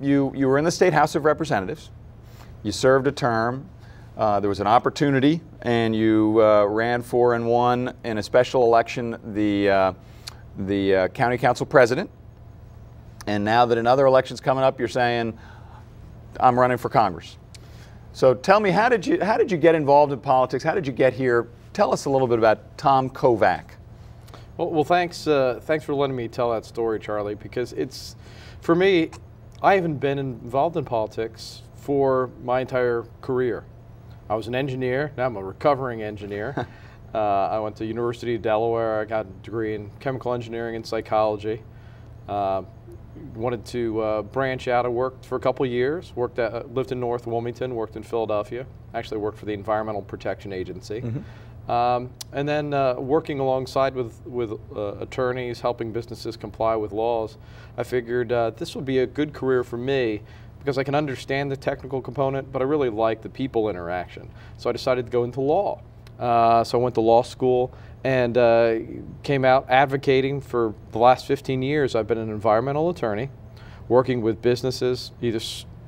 you, you were in the State House of Representatives. You served a term. Uh, there was an opportunity, and you uh, ran for and won in a special election the, uh, the uh, county council president. And now that another election's coming up, you're saying, I'm running for Congress. So tell me, how did you, how did you get involved in politics? How did you get here? Tell us a little bit about Tom Kovach. Well, well thanks, uh, thanks for letting me tell that story, Charlie, because it's, for me, I haven't been involved in politics for my entire career. I was an engineer, now I'm a recovering engineer. uh, I went to University of Delaware, I got a degree in chemical engineering and psychology. Uh, wanted to uh, branch out. I worked for a couple years. Worked at, uh, lived in North Wilmington. Worked in Philadelphia. Actually, worked for the Environmental Protection Agency. Mm -hmm. Um, and then uh, working alongside with with uh, attorneys, helping businesses comply with laws, I figured uh, this would be a good career for me because I can understand the technical component, but I really like the people interaction. So I decided to go into law. Uh, so I went to law school and uh, came out advocating for the last 15 years. I've been an environmental attorney, working with businesses, either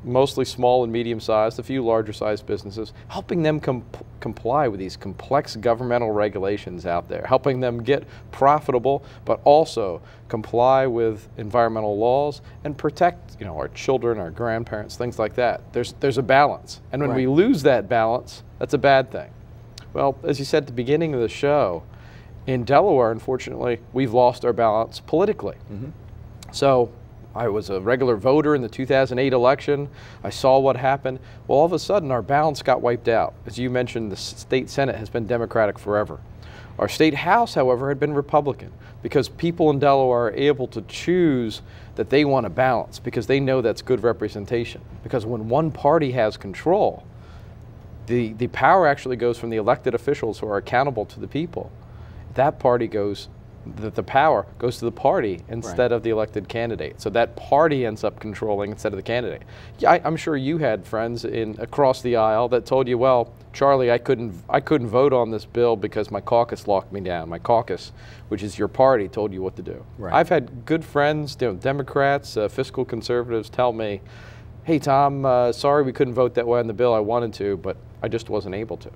mostly small and medium sized, a few larger sized businesses, helping them com comply with these complex governmental regulations out there, helping them get profitable, but also comply with environmental laws and protect you know, our children, our grandparents, things like that. There's, there's a balance. And when right. we lose that balance, that's a bad thing. Well, as you said at the beginning of the show, in Delaware, unfortunately, we've lost our balance politically. Mm -hmm. So I was a regular voter in the 2008 election. I saw what happened. Well, all of a sudden, our balance got wiped out. As you mentioned, the state Senate has been Democratic forever. Our state House, however, had been Republican because people in Delaware are able to choose that they want a balance because they know that's good representation. Because when one party has control, the, the power actually goes from the elected officials who are accountable to the people that party goes the, the power goes to the party instead right. of the elected candidate. So that party ends up controlling instead of the candidate. Yeah, I, am sure you had friends in across the aisle that told you, well, Charlie, I couldn't I couldn't vote on this bill because my caucus locked me down. My caucus, which is your party, told you what to do. Right. I've had good friends, you know, Democrats, uh, fiscal conservatives, tell me, "Hey, Tom, uh, sorry we couldn't vote that way on the bill. I wanted to, but I just wasn't able to."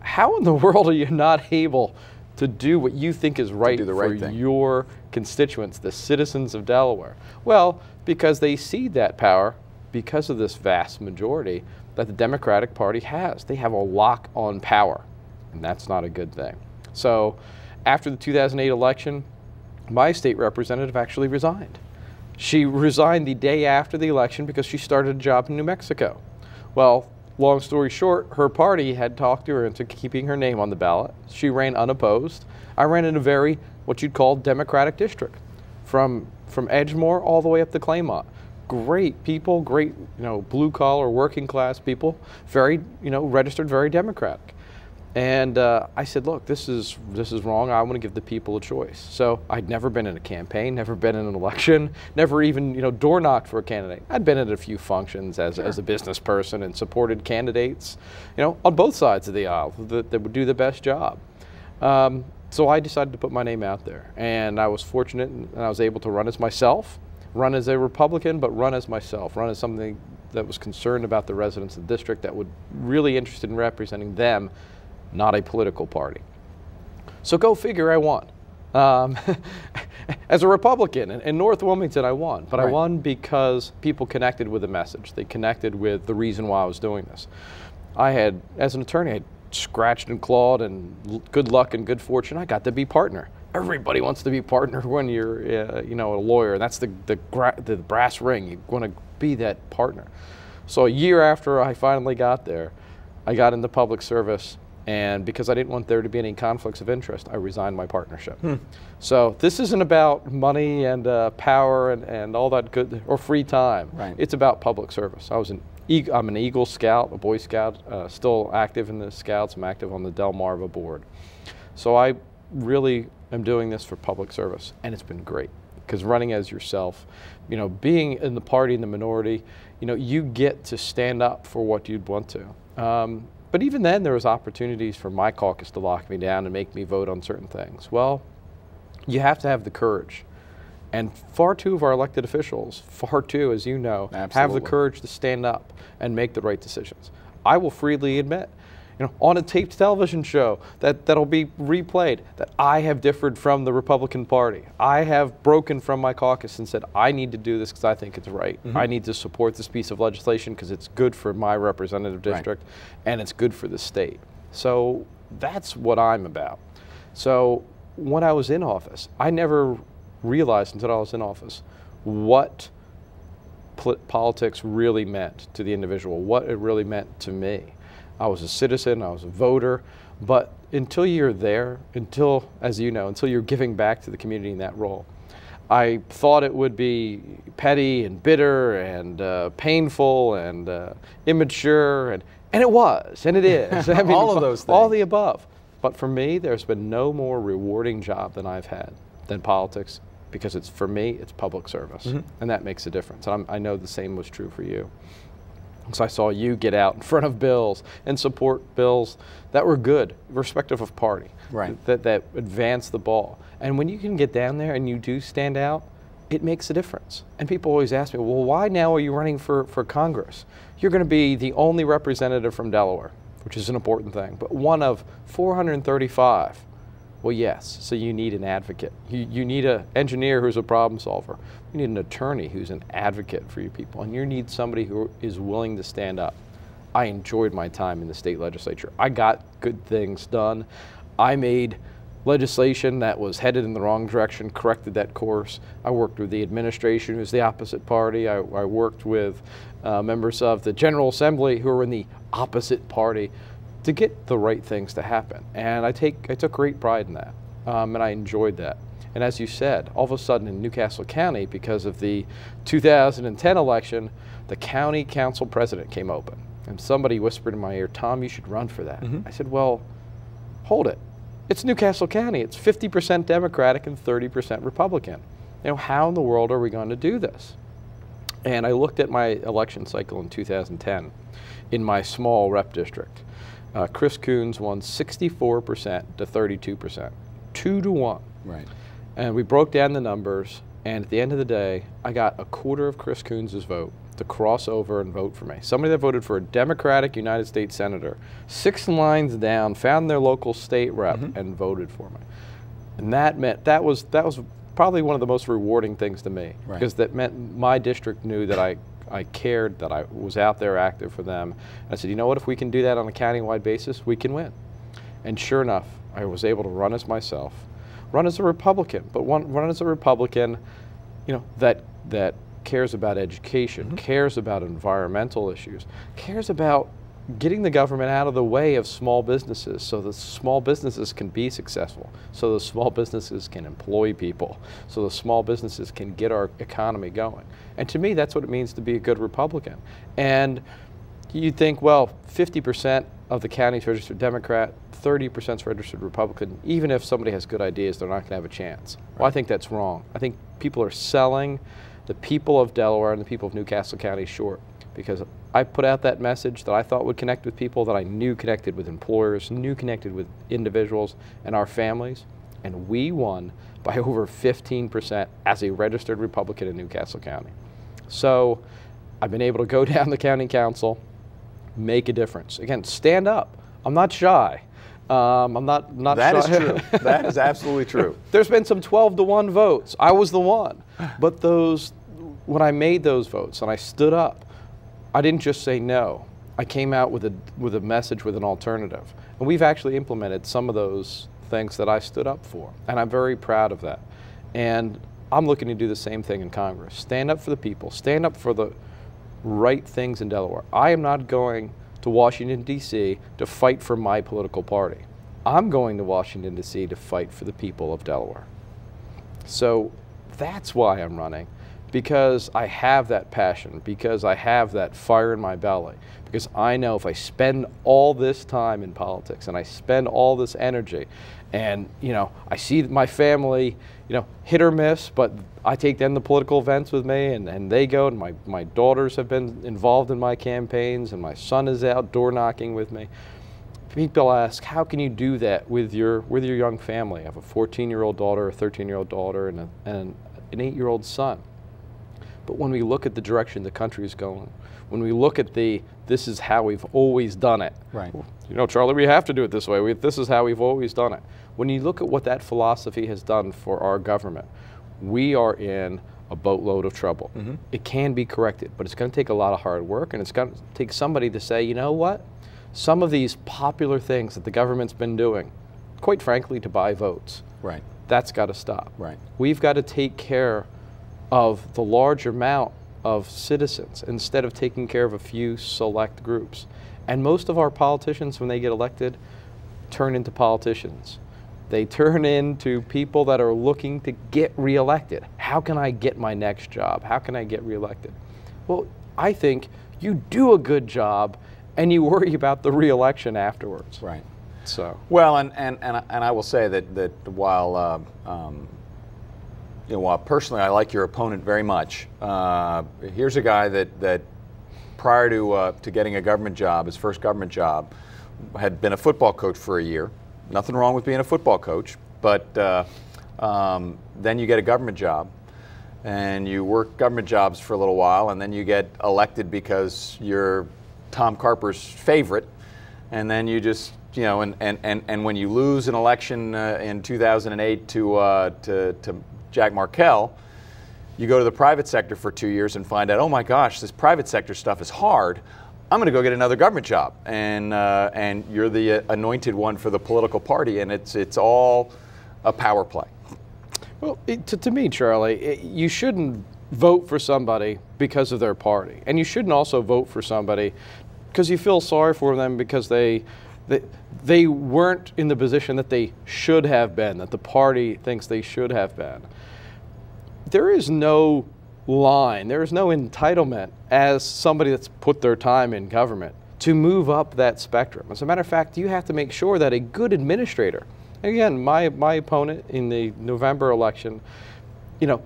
How in the world are you not able? To do what you think is right, right for thing. your constituents, the citizens of Delaware? Well, because they cede that power because of this vast majority that the Democratic Party has. They have a lock on power, and that's not a good thing. So after the 2008 election, my state representative actually resigned. She resigned the day after the election because she started a job in New Mexico. Well, Long story short, her party had talked to her into keeping her name on the ballot. She ran unopposed. I ran in a very, what you'd call, Democratic district, from from Edgemoor all the way up to Claymont. Great people, great, you know, blue collar, working class people, very, you know, registered very Democratic. And uh, I said, look, this is, this is wrong. I want to give the people a choice. So I'd never been in a campaign, never been in an election, never even you know, door knocked for a candidate. I'd been at a few functions as, sure. as a business person and supported candidates you know, on both sides of the aisle that, that would do the best job. Um, so I decided to put my name out there. And I was fortunate and I was able to run as myself, run as a Republican, but run as myself, run as something that was concerned about the residents of the district that would really interested in representing them not a political party. So go figure, I won. Um, as a Republican in, in, North Wilmington, I won, but right. I won because people connected with the message. They connected with the reason why I was doing this. I had, as an attorney, I scratched and clawed, and good luck and good fortune, I got to be partner. Everybody wants to be partner when you're, uh, you know, a lawyer. That's the, the, the brass ring. You want to be that partner. So a year after I finally got there, I got into public service and because I didn't want there to be any conflicts of interest, I resigned my partnership. Hmm. So this isn't about money and uh, power and, and all that good or free time. Right. It's about public service. I was an I'm an Eagle Scout, a Boy Scout, uh, still active in the Scouts. I'm active on the Delmarva board. So I really am doing this for public service, and it's been great because running as yourself, you know, being in the party in the minority, you know, you get to stand up for what you'd want to. Um, but even then, there was opportunities for my caucus to lock me down and make me vote on certain things. Well, you have to have the courage. And far too of our elected officials, far too, as you know, have the courage to stand up and make the right decisions. I will freely admit, you know, on a taped television show that, that'll be replayed, that I have differed from the Republican Party. I have broken from my caucus and said, I need to do this because I think it's right. Mm-hmm. I need to support this piece of legislation because it's good for my representative Right. district and it's good for the state. So that's what I'm about. So when I was in office, I never realized until I was in office what politics really meant to the individual, what it really meant to me. I was a citizen, I was a voter, but until you're there, until, as you know, until you're giving back to the community in that role, I thought it would be petty and bitter and uh, painful and uh, immature, and, and it was, and it is. I mean, All of those All things. the above. But for me, there's been no more rewarding job than I've had than politics because it's for me, it's public service, Mm-hmm. and that makes a difference. And I'm, I know the same was true for you. So I saw you get out in front of bills and support bills that were good, irrespective of party, Right. that, that advance the ball. And when you can get down there and you do stand out, it makes a difference. And people always ask me, well, why now are you running for, for Congress? You're going to be the only representative from Delaware, which is an important thing, but one of 435. Well, yes. So you need an advocate. You, you need an engineer who's a problem solver. You need an attorney who's an advocate for you people. And you need somebody who is willing to stand up. I enjoyed my time in the state legislature. I got good things done. I made legislation that was headed in the wrong direction, corrected that course. I worked with the administration, who's the opposite party. I, I worked with uh, members of the General Assembly who were in the opposite party to get the right things to happen. And I take I took great pride in that, um, and I enjoyed that. And as you said, all of a sudden in New Castle County, because of the 2010 election, the county council president came open, and somebody whispered in my ear, "Tom, you should run for that." I said, "Well, hold it. It's New Castle County. It's 50% Democratic and 30% Republican. You know, how in the world are we going to do this?" And I looked at my election cycle in 2010 in my small rep district. Uh, Chris Coons won 64% to 32%, two to one. Right. And we broke down the numbers, and at the end of the day, I got a quarter of Chris Coons' vote to cross over and vote for me. Somebody that voted for a Democratic United States Senator, six lines down, found their local state rep and voted for me. And that meant that was that was probably one of the most rewarding things to me Right. because that meant my district knew that I I cared that I was out there active for them. I said, you know what? If we can do that on a countywide basis, we can win. And sure enough, I was able to run as myself, run as a Republican, but one, run as a Republican, you know, that that cares about education, mm-hmm. cares about environmental issues, cares about getting the government out of the way of small businesses so the small businesses can be successful, so the small businesses can employ people, so the small businesses can get our economy going. And to me, that's what it means to be a good Republican. And you think, well, 50% of the county's registered Democrat, 30% is registered Republican. Even if somebody has good ideas, they're not going to have a chance. Well, I think that's wrong. I think people are selling the people of Delaware and the people of New Castle County short because I put out that message that I thought would connect with people that I knew connected with employers, knew connected with individuals and our families, and we won by over 15% as a registered Republican in New Castle County. So I've been able to go down the county council, make a difference. Again, stand up. I'm not shy. Um, I'm not not That is shy. true. that is absolutely true. There's been some 12 to 1 votes. I was the one. But those, when I made those votes and I stood up, I didn't just say no. I came out with a, with a message with an alternative. And we've actually implemented some of those things that I stood up for. And I'm very proud of that. And I'm looking to do the same thing in Congress. Stand up for the people, stand up for the right things in Delaware. I am not going to Washington, D.C. to fight for my political party. I'm going to Washington, D.C. to fight for the people of Delaware. So that's why I'm running, because I have that passion, because I have that fire in my belly, because I know if I spend all this time in politics and I spend all this energy, and you know I see my family, you know, hit or miss, but I take them to political events with me, and, and they go, and my, my daughters have been involved in my campaigns, and my son is out door knocking with me people ask, how can you do that with your with your young family? I have a 14-year-old daughter, a 13-year-old daughter, and, a, and an eight year old son. But when we look at the direction the country is going, when we look at the this is how we've always done it. Right. You know, Charlie, we have to do it this way. We, this is how we've always done it. When you look at what that philosophy has done for our government, we are in a boatload of trouble. Mm-hmm. It can be corrected, but it's going to take a lot of hard work, and it's going to take somebody to say, you know what? Some of these popular things that the government's been doing, quite frankly, to buy votes. Right. That's got to stop. Right. We've got to take care of the large amount of citizens instead of taking care of a few select groups. And most of our politicians, when they get elected, turn into politicians. They turn into people that are looking to get reelected. How can I get my next job? How can I get reelected? Well, I think you do a good job and you worry about the reelection afterwards. Right. So. Well, and, and, and, and I will say that, that while uh, um, you know, while personally I like your opponent very much, uh, here's a guy that, that prior to, uh, to getting a government job, his first government job, had been a football coach for a year. Nothing wrong with being a football coach, but uh, um, then you get a government job. And you work government jobs for a little while and then you get elected because you're Tom Carper's favorite. And then you just you know, and, and, and, and when you lose an election uh, in 2008 to, uh, to, to Jack Markell, you go to the private sector for two years and find out, oh my gosh, this private sector stuff is hard. I'm going to go get another government job, and uh, and you're the uh, anointed one for the political party, and it's it's all a power play. Well, it, to, to me, Charlie, it, you shouldn't vote for somebody because of their party, and you shouldn't also vote for somebody because you feel sorry for them because they they, they weren't in the position that they should have been, that the party thinks they should have been. There is no line, there is no entitlement as somebody that's put their time in government to move up that spectrum. As a matter of fact, you have to make sure that a good administrator, again, my, my opponent in the November election, you know,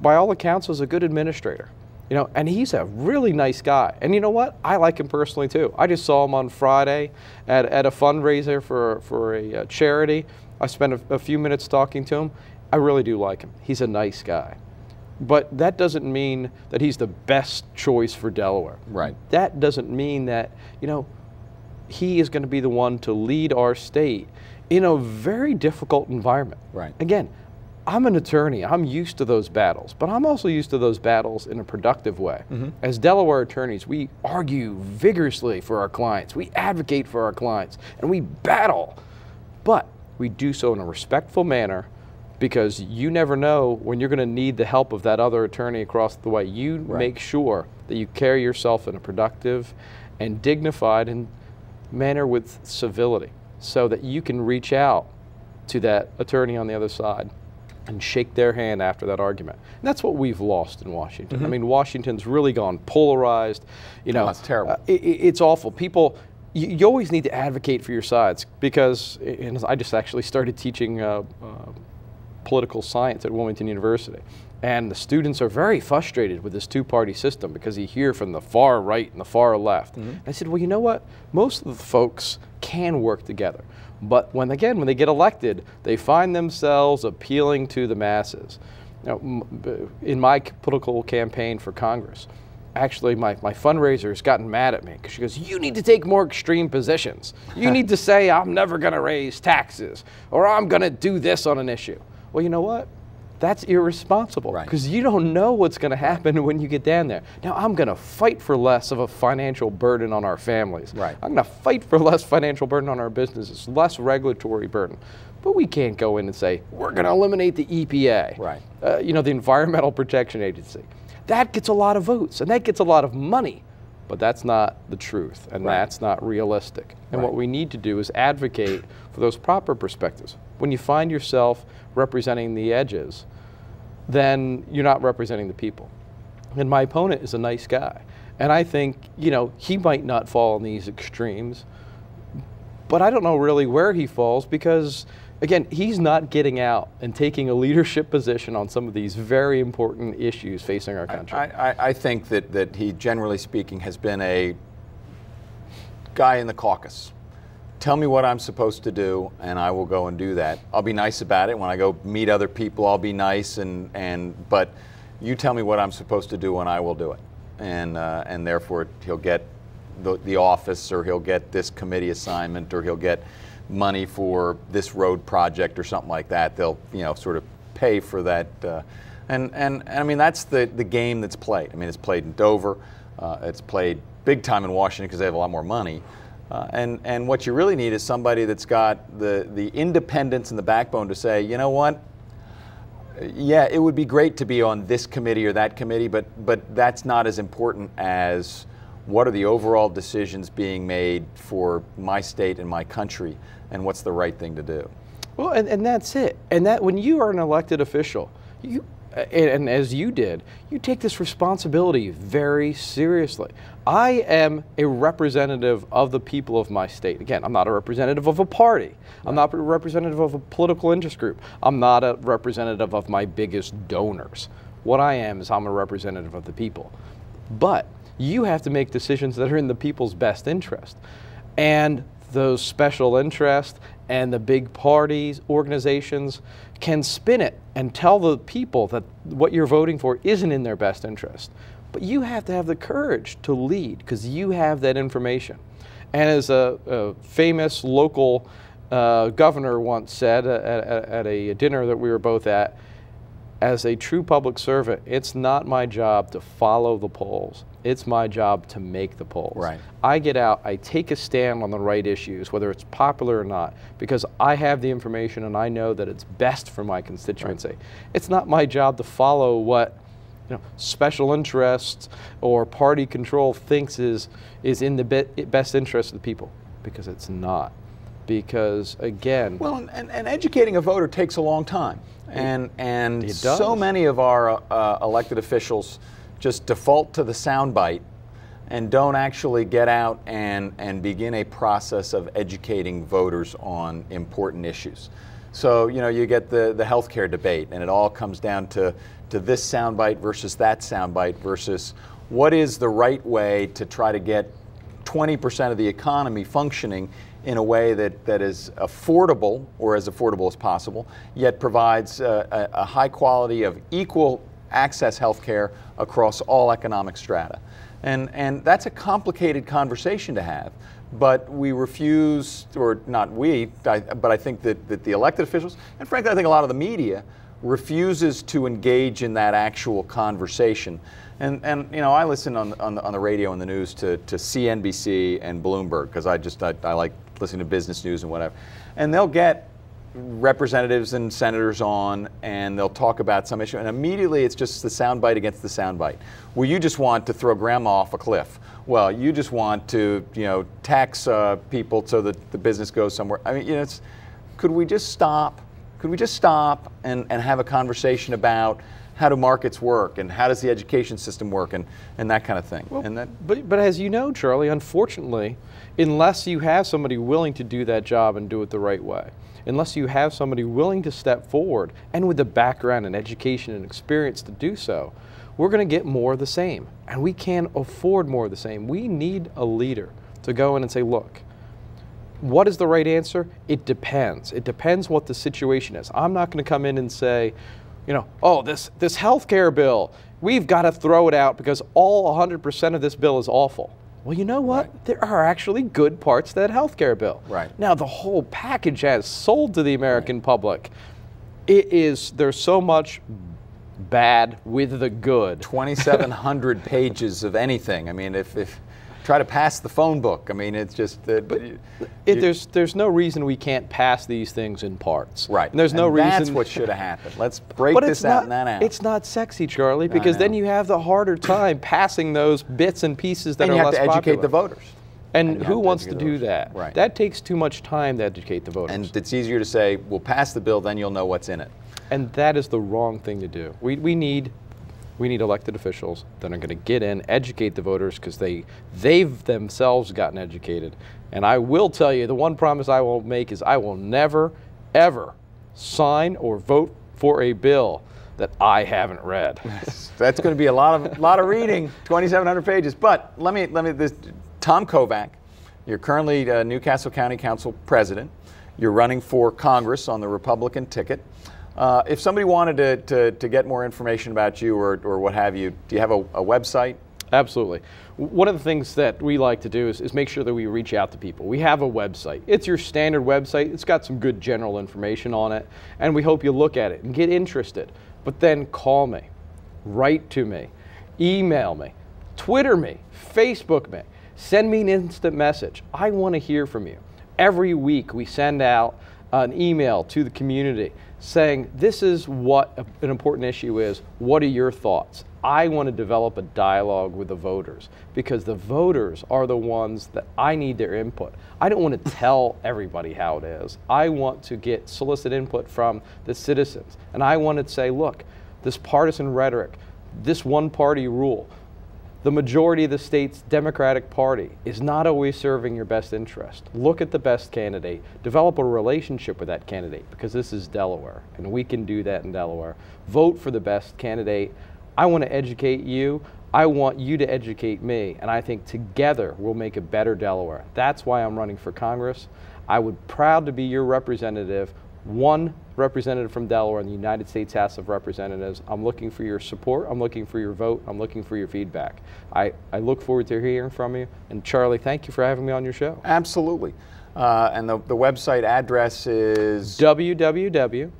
by all accounts was a good administrator. You know, and he's a really nice guy. And you know what? I like him personally too. I just saw him on Friday at, at a fundraiser for, for a, a charity. I spent a, a few minutes talking to him. I really do like him. He's a nice guy. But that doesn't mean that he's the best choice for Delaware. Right. That doesn't mean that, you know, he is going to be the one to lead our state in a very difficult environment. Right. Again, I'm an attorney. I'm used to those battles, but I'm also used to those battles in a productive way. Mm-hmm. As Delaware attorneys, we argue vigorously for our clients, we advocate for our clients, and we battle. But we do so in a respectful manner because you never know when you're going to need the help of that other attorney across the way. You right. make sure that you carry yourself in a productive and dignified and manner with civility so that you can reach out to that attorney on the other side and shake their hand after that argument. And that's what we've lost in Washington. Mm-hmm. I mean, Washington's really gone polarized. You know, oh, that's terrible. Uh, it, it's awful. People, you, you, always need to advocate for your sides because, and I just actually started teaching uh, uh, political science at Wilmington University. And the students are very frustrated with this two party system because you hear from the far right and the far left. Mm-hmm. I said, well, you know what? Most of the folks can work together. But when again, when they get elected, they find themselves appealing to the masses. Know, in my political campaign for Congress, actually my, my fundraiser has gotten mad at me because she goes, You need to take more extreme positions. You need to say, I'm never going to raise taxes or I'm going to do this on an issue. Well, you know what? That's irresponsible because right. you don't know what's going to happen when you get down there. Now, I'm going to fight for less of a financial burden on our families. Right. I'm going to fight for less financial burden on our businesses, less regulatory burden. But we can't go in and say, we're going to eliminate the EPA, right. Uh, you know, the Environmental Protection Agency. That gets a lot of votes and that gets a lot of money. But that's not the truth, and right. that's not realistic. And what we need to do is advocate for those proper perspectives. When you find yourself representing the edges, then you're not representing the people. And my opponent is a nice guy. And I think, you know, he might not fall in these extremes, but I don't know really where he falls because, again, he's not getting out and taking a leadership position on some of these very important issues facing our country. I, I, I think that, that he, generally speaking, has been a guy in the caucus tell me what I'm supposed to do, and I will go and do that. I'll be nice about it. When I go meet other people, I'll be nice, and, and but you tell me what I'm supposed to do, and I will do it. And, uh, and therefore, he'll get the, the office, or he'll get this committee assignment, or he'll get money for this road project, or something like that. They'll, you know, sort of pay for that. Uh, and, and, and I mean, that's the, the game that's played. I mean, it's played in Dover, uh, it's played big time in Washington because they have a lot more money. Uh, and, and what you really need is somebody that's got the, the independence and the backbone to say, you know what, yeah, it would be great to be on this committee or that committee, but, but that's not as important as what are the overall decisions being made for my state and my country and what's the right thing to do. Well, and, and that's it. And that when you are an elected official, you and, as you did, you take this responsibility very seriously. I am a representative of the people of my state. Again, I'm not a representative of a party. I'm not a representative of a political interest group. I'm not a representative of my biggest donors. What I am is I'm a representative of the people. But you have to make decisions that are in the people's best interest. And those special interests and the big parties, organizations can spin it and tell the people that what you're voting for isn't in their best interest. But you have to have the courage to lead because you have that information. And as a, a famous local uh, governor once said at, at, at a dinner that we were both at, as a true public servant, it's not my job to follow the polls. It's my job to make the polls. Right. I get out, I take a stand on the right issues, whether it's popular or not, because I have the information and I know that it's best for my constituency. Right. It's not my job to follow what you know, special interests or party control thinks is, is in the be best interest of the people, because it's not. Because again, well, and, and educating a voter takes a long time, and and so many of our uh, elected officials just default to the soundbite and don't actually get out and, and begin a process of educating voters on important issues. So, you know, you get the, the healthcare debate, and it all comes down to, to this soundbite versus that soundbite versus what is the right way to try to get 20% of the economy functioning in a way that, that is affordable or as affordable as possible, yet provides a, a high quality of equal access health care across all economic strata. And, and that's a complicated conversation to have, but we refuse, or not we, I, but I think that, that the elected officials, and frankly, I think a lot of the media, refuses to engage in that actual conversation. And, and you know, I listen on, on, the, on the radio and the news to, to CNBC and Bloomberg because I just I, I like listening to business news and whatever. And they'll get representatives and senators on and they'll talk about some issue and immediately it's just the soundbite against the soundbite. Well you just want to throw grandma off a cliff. Well you just want to you know tax uh, people so that the business goes somewhere. I mean you know it's could we just stop could we just stop and, and have a conversation about how do markets work and how does the education system work and, and that kind of thing? Well, and that but, but as you know charlie unfortunately unless you have somebody willing to do that job and do it the right way unless you have somebody willing to step forward and with the background and education and experience to do so, we're going to get more of the same. And we can't afford more of the same. We need a leader to go in and say, look, what is the right answer? It depends. It depends what the situation is. I'm not going to come in and say, you know, oh, this, this health care bill, we've got to throw it out because all 100% of this bill is awful. Well, you know what? Right. There are actually good parts to that health care bill. Right. Now, the whole package has sold to the American right. public. It is, there's so much bad with the good. 2,700 pages of anything. I mean, if, if try to pass the phone book. I mean, it's just that. But you, it, there's there's no reason we can't pass these things in parts. Right. And there's no reason. That's what should have happened. Let's break this not, out and that out. It's not sexy, Charlie, because then you have the harder time passing those bits and pieces that and are you have less to educate popular. the voters. And, and who wants to do that? Right. That takes too much time to educate the voters. And it's easier to say, we'll pass the bill, then you'll know what's in it. And that is the wrong thing to do. We, we need we need elected officials that are going to get in, educate the voters because they they've themselves gotten educated. And I will tell you, the one promise I will make is I will never, ever sign or vote for a bill that I haven't read. That's going to be a lot of lot of reading, 2,700 pages. But let me let me this Tom Kovach, You're currently uh, New Castle County Council President. You're running for Congress on the Republican ticket. Uh, if somebody wanted to, to, to, get more information about you or, or what have you, do you have a, a website? Absolutely. One of the things that we like to do is, is, make sure that we reach out to people. We have a website. It's your standard website. It's got some good general information on it, and we hope you look at it and get interested. But then call me, write to me, email me, Twitter me, Facebook me, send me an instant message. I want to hear from you. Every week we send out an email to the community saying, This is what an important issue is. What are your thoughts? I want to develop a dialogue with the voters because the voters are the ones that I need their input. I don't want to tell everybody how it is. I want to get solicit input from the citizens. And I want to say, look, this partisan rhetoric, this one party rule, the majority of the state's Democratic Party is not always serving your best interest. Look at the best candidate, develop a relationship with that candidate because this is Delaware and we can do that in Delaware. Vote for the best candidate. I want to educate you. I want you to educate me, and I think together we'll make a better Delaware. That's why I'm running for Congress. I would proud to be your representative one representative from Delaware in the United States House of Representatives. I'm looking for your support. I'm looking for your vote. I'm looking for your feedback. I, I look forward to hearing from you. And Charlie, thank you for having me on your show. Absolutely. Uh, and the, the website address is www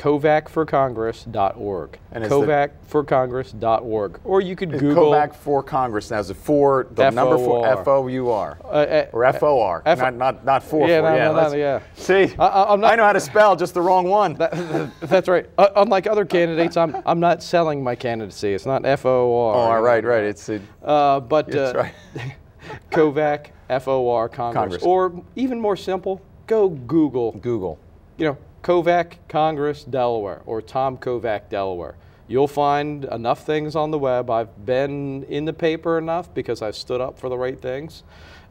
kovachforcongress.org. And kovachforcongress.org. Or you could Google. Kovach for Congress. Now, is it for the F-O-R. number four? F O U R. Uh, uh, or F O R. Not, not, not four. Yeah, four. No, yeah, no, no, yeah. See, I, not, I, know how to spell, just the wrong one. That, that's right. Uh, unlike other candidates, I'm, I'm not selling my candidacy. It's not F O R. Oh, right, right. It's a, uh, but that's uh, right. Kovach, F O R, Congress. Congress. Or even more simple, go Google. Google. You know, Kovach Congress Delaware or Tom Kovach Delaware. You'll find enough things on the web. I've been in the paper enough because I've stood up for the right things.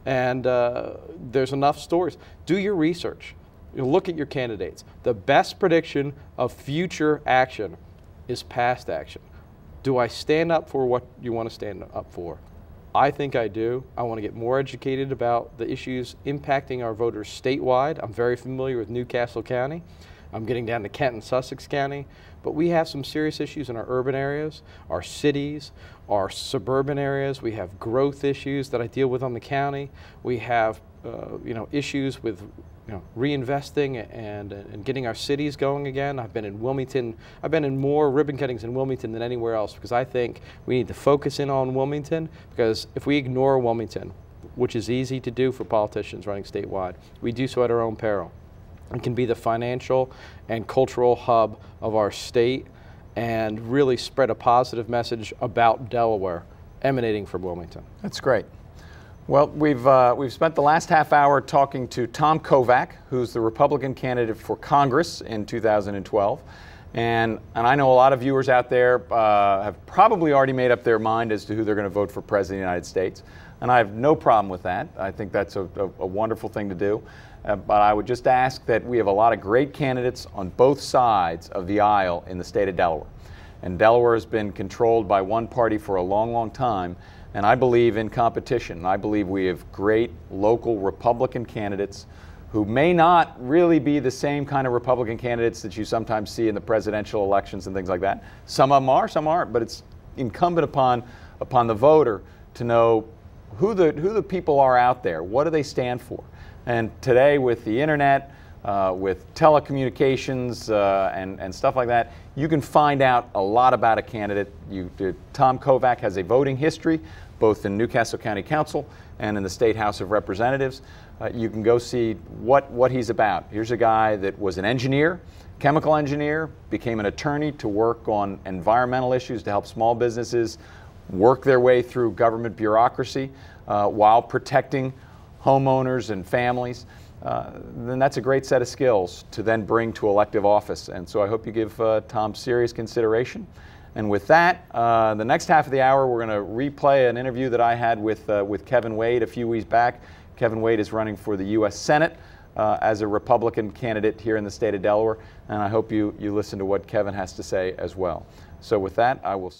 And uh, there's enough stories. Do your research. You look at your candidates. The best prediction of future action is past action. Do I stand up for what you want to stand up for? I think I do. I want to get more educated about the issues impacting our voters statewide. I'm very familiar with New Castle County. I'm getting down to Kent and Sussex County. But we have some serious issues in our urban areas, our cities, our suburban areas. We have growth issues that I deal with on the county. We have uh, you know, issues with you know, reinvesting and, and getting our cities going again. I've been in Wilmington, I've been in more ribbon cuttings in Wilmington than anywhere else because I think we need to focus in on Wilmington because if we ignore Wilmington, which is easy to do for politicians running statewide, we do so at our own peril. It can be the financial and cultural hub of our state and really spread a positive message about Delaware emanating from Wilmington. That's great. Well, we've, uh, we've spent the last half hour talking to Tom Kovach, who's the Republican candidate for Congress in 2012. And, and I know a lot of viewers out there uh, have probably already made up their mind as to who they're going to vote for President of the United States. And I have no problem with that. I think that's a, a, a wonderful thing to do. Uh, but I would just ask that we have a lot of great candidates on both sides of the aisle in the state of Delaware. And Delaware has been controlled by one party for a long, long time. And I believe in competition. I believe we have great local Republican candidates who may not really be the same kind of Republican candidates that you sometimes see in the presidential elections and things like that. Some of them are, some aren't, but it's incumbent upon, upon the voter to know who the, who the people are out there. What do they stand for? And today, with the internet, uh, with telecommunications uh, and, and stuff like that, you can find out a lot about a candidate. You, Tom Kovach has a voting history, both in New Castle County Council and in the State House of Representatives. Uh, you can go see what, what he's about. Here's a guy that was an engineer, chemical engineer, became an attorney to work on environmental issues to help small businesses work their way through government bureaucracy uh, while protecting homeowners and families uh, then that's a great set of skills to then bring to elective office. And so I hope you give uh, Tom serious consideration. And with that, uh, the next half of the hour, we're going to replay an interview that I had with, uh, with Kevin Wade a few weeks back. Kevin Wade is running for the U.S. Senate uh, as a Republican candidate here in the state of Delaware. And I hope you, you listen to what Kevin has to say as well. So with that, I will.